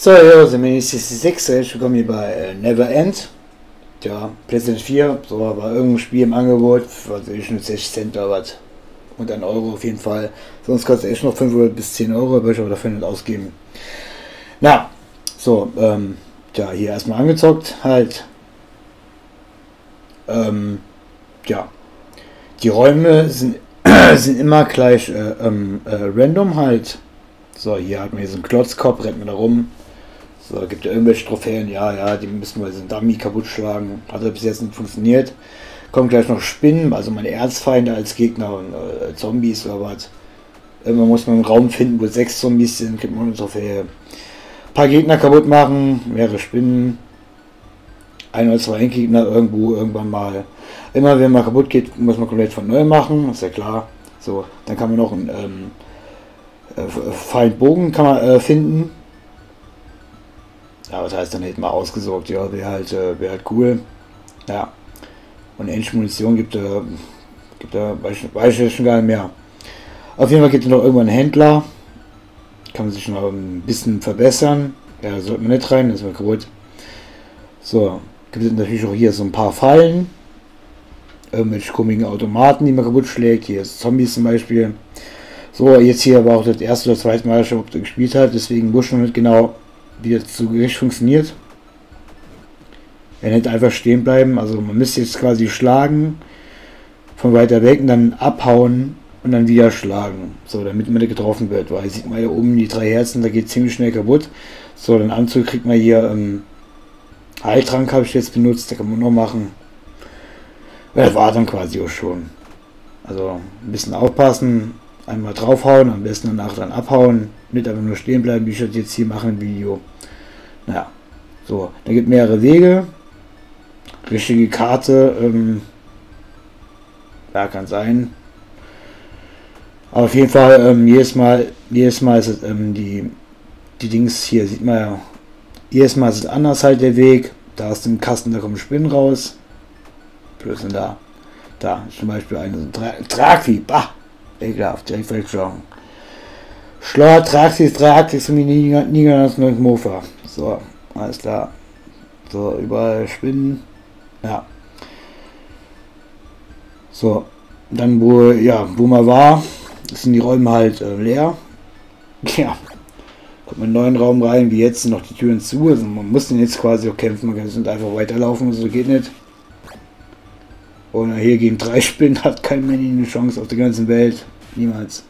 So, ja, sind wir jetzt 66, herzlich willkommen hier bei äh, Never End. Ja, PlayStation 4, so war irgendein Spiel im Angebot, was ich nur 60 Cent oder was. Und ein Euro auf jeden Fall. Sonst kostet es echt noch 5 bis 10 Euro, würde ich aber dafür nicht ausgeben. Na, so, ähm, ja, hier erstmal angezockt, halt. Ähm, ja. Die Räume sind, sind immer gleich äh, ähm, äh, random halt. So, hier hat man hier so einen Klotzkopf, rennt man da rum. So, gibt ja irgendwelche Trophäen, ja, ja, die müssen wir einen Dummy kaputt schlagen. Hat ja bis jetzt nicht funktioniert. Kommt gleich noch Spinnen, also meine Erzfeinde als Gegner und äh, Zombies oder was. Irgendwann muss man einen Raum finden, wo sechs Zombies sind, kriegt man eine Trophäe. Ein paar Gegner kaputt machen, mehrere Spinnen. Ein oder zwei Gegner irgendwo, irgendwann mal. Immer wenn man kaputt geht, muss man komplett von neu machen, ist ja klar. So, dann kann man noch einen ähm, äh, Feindbogen kann man äh, finden. Ja, was heißt dann hätten wir ausgesorgt? Ja, wäre halt, äh, wär halt cool. Ja. Und Endmunition gibt es äh, gibt da, weiß ich schon gar nicht mehr. Auf jeden Fall gibt es noch irgendwann einen Händler. Kann man sich noch ein bisschen verbessern. Ja, sollte man nicht rein, das war kaputt. So, gibt es natürlich auch hier so ein paar Fallen. Irgendwelche komischen Automaten, die man kaputt schlägt. Hier ist Zombies zum Beispiel. So, jetzt hier war auch das erste oder zweite Mal schon gespielt hat, deswegen wusste ich nicht genau, wie das so richtig funktioniert. Er hätte einfach stehen bleiben, also man müsste jetzt quasi schlagen, von weiter weg und dann abhauen und dann wieder schlagen, so damit man nicht getroffen wird, weil sieht man hier oben die drei Herzen, da geht ziemlich schnell kaputt. So, den Anzug kriegt man hier, ähm, Heiltrank habe ich jetzt benutzt, da kann man noch machen. Das war dann quasi auch schon. Also ein bisschen aufpassen, einmal draufhauen, am besten danach dann abhauen, nicht einfach nur stehen bleiben, wie ich das jetzt hier mache im Video. Naja, so, da gibt mehrere Wege. Richtige Karte, ähm, ja, kann sein. Aber auf jeden Fall, ähm, jedes Mal, jedes Mal ist es, ähm, die, die Dings hier, sieht man ja, jedes Mal ist es anders halt der Weg. Da ist ein Kasten, da kommen Spinnen raus. Plus da. Da, zum Beispiel eine Tra Tragvieh, bah! Ekelhaft, direkt weggeschauen. Schlauer Traxis, Traxis und Niederlassung und Mofa. So, alles klar. So, überall Spinnen. Ja. So, dann wo, ja, wo man war, sind die Räume halt äh, leer. Ja. Kommt man in einen neuen Raum rein, wie jetzt sind noch die Türen zu. Also man muss den jetzt quasi auch kämpfen, man kann nicht einfach weiterlaufen, so geht nicht. Und hier gegen drei Spinnen hat kein Manny eine Chance auf der ganzen Welt. Niemals.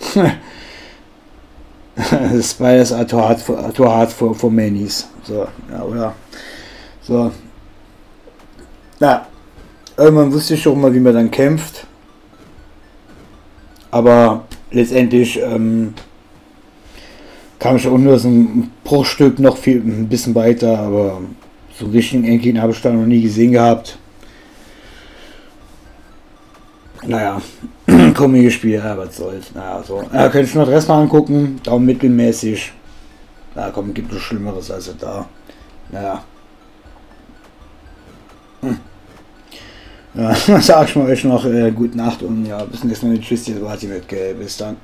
Spiders are too hard for, for, for Mannies. So, ja, oder? So. Na, irgendwann wusste ich schon mal, wie man dann kämpft. Aber letztendlich ähm, kam ich auch nur so ein Bruchstück noch viel, ein bisschen weiter, aber so richtigen Enkeln habe ich da noch nie gesehen gehabt. Naja, komisches Spiel, ja, was soll's. Naja, so. Ja, ich mir das Rest mal angucken. Daumen mittelmäßig. Na komm, gibt es Schlimmeres als da. Naja. Hm. Ja, sag ich mal euch noch äh, gute Nacht und ja, bis nächstes Mal. Tschüss, ihr wart mit. Bis dann.